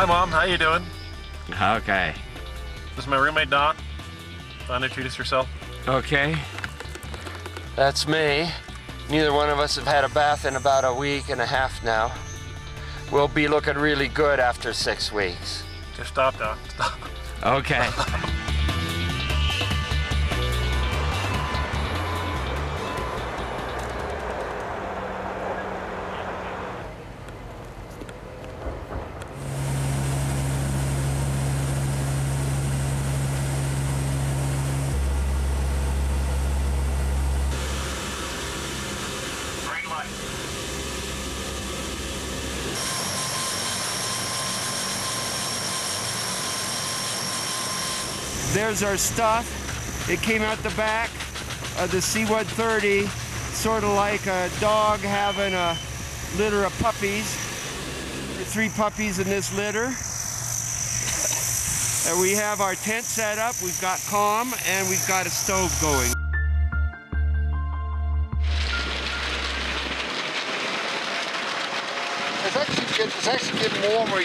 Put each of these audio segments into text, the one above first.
Hi, Mom. How you doing? Okay. This is my roommate, Don. Don, introduce yourself. Okay. That's me. Neither one of us have had a bath in about a week and a half now. We'll be looking really good after six weeks. Just stop, Don. Stop. Okay. There's our stuff. It came out the back of the C-130, sort of like a dog having a litter of puppies. Three puppies in this litter. And we have our tent set up, we've got calm, and we've got a stove going. It's actually, it's actually getting warmer.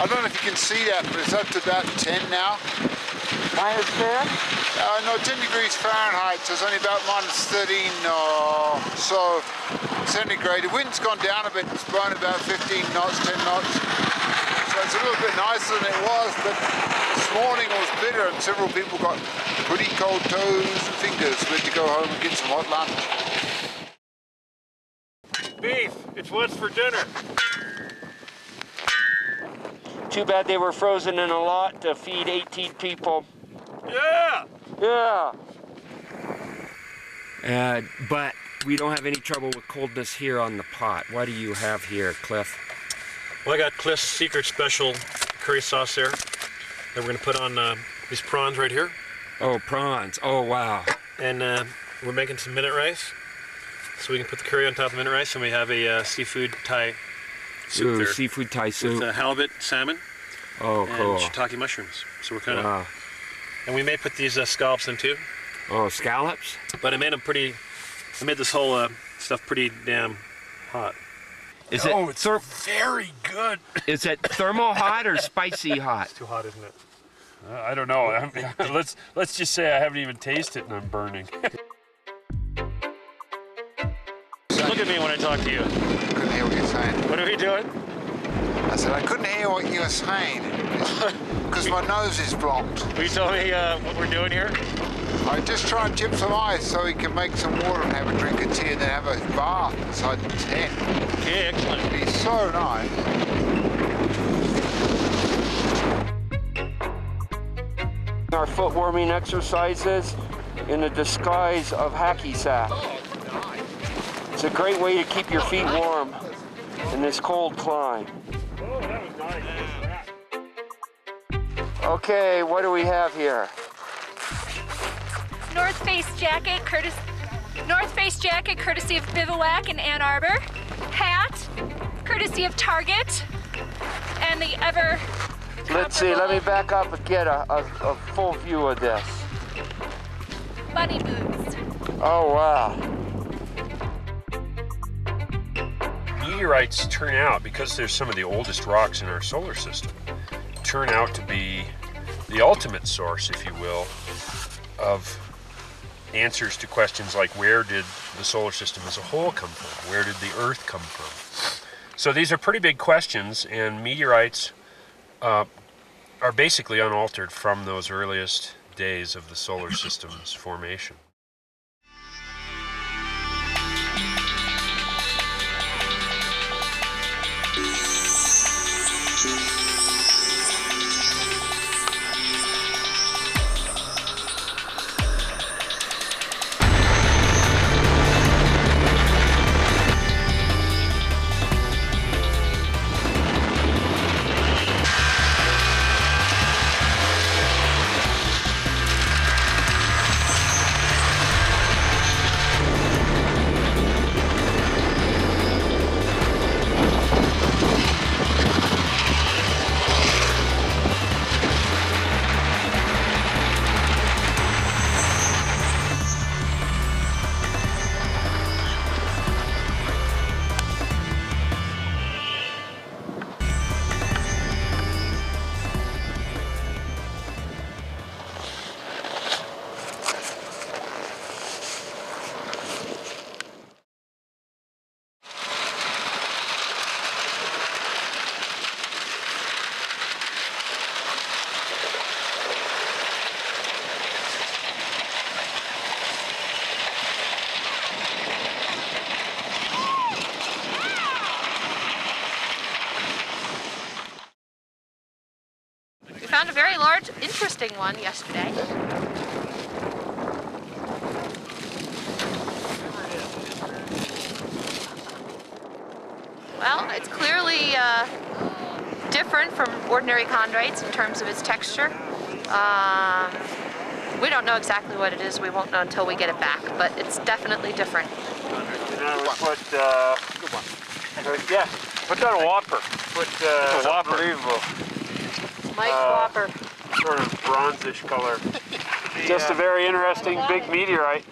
I don't know if you can see that, but it's up to about 10 now. Minus 10? Uh, no, 10 degrees Fahrenheit, so it's only about minus 13 uh, so centigrade. The wind's gone down a bit. It's blowing about 15 knots, 10 knots. So it's a little bit nicer than it was, but this morning it was bitter and several people got pretty cold toes and fingers. We had to go home and get some hot lunch. Beef. It's what's for dinner. Too bad they were frozen in a lot to feed 18 people. Yeah. Yeah. Uh, but we don't have any trouble with coldness here on the pot. What do you have here, Cliff? Well, I got Cliff's secret special curry sauce there that we're going to put on uh, these prawns right here. Oh, prawns. Oh, wow. And uh, we're making some minute rice. So we can put the curry on top of minute rice, and we have a uh, seafood Thai soup Ooh, there seafood Thai with soup. uh, halibut, salmon, oh, and cool. shiitake mushrooms. So we're kind of, Wow. and we may put these uh, scallops in too. Oh, scallops? But I made them pretty. I made this whole uh, stuff pretty damn hot. Is it oh, it's ther- very good. is it thermal hot or spicy hot? It's Too hot, isn't it? Uh, I don't know. I'm- let's let's just say I haven't even tasted it and I'm burning. Look at me when I talk to you. Couldn't hear what you're saying. What are we doing? I said, I couldn't hear what you were saying because my nose is blocked. Will you tell me uh, what we're doing here? I just tried to chip some ice so he can make some water and have a drink of tea and then have a bath inside the tent. Okay, excellent. He's so nice. Our foot warming exercises in the disguise of hacky sack. It's a great way to keep your feet warm in this cold climb. Okay, what do we have here? North Face jacket, courtesy North Face jacket, courtesy of Bivouac in Ann Arbor. Hat, courtesy of Target, and the ever. Let's see, let me back up and get a, a, a full view of this. Bunny boots. Oh, wow. Meteorites turn out because they're some of the oldest rocks in our solar system. Turn out to be the ultimate source, if you will, of answers to questions like where did the solar system as a whole come from? Where did the Earth come from? So these are pretty big questions, and meteorites uh, are basically unaltered from those earliest days of the solar system's formation. Interesting one yesterday. Well, it's clearly uh, different from ordinary chondrites in terms of its texture. Um, we don't know exactly what it is. We won't know until we get it back, but it's definitely different. And I would put, uh, yeah, put that a Whopper. Put uh, A Whopper. Unbelievable. Mike Uh, Whopper. Sort of bronzish color. Just a very interesting big meteorite.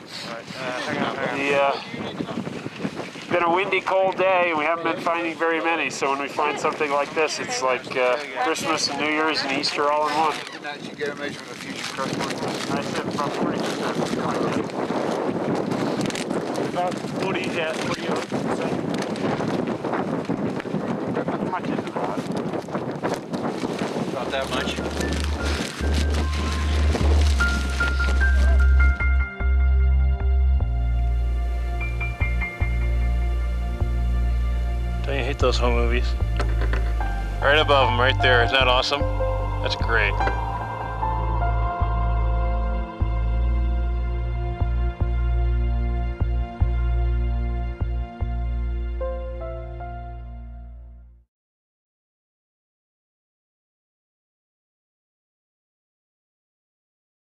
The, uh, been a windy, cold day, and we haven't been finding very many. So when we find something like this, it's like uh, Christmas and New Year's and Easter all in one. Didn't get a measurement of fusion crust. I said about 40%. About 40, yeah, 40 percent. Much into that. About that much. Don't you hate those home movies? Right above them, right there. Isn't that awesome? That's great.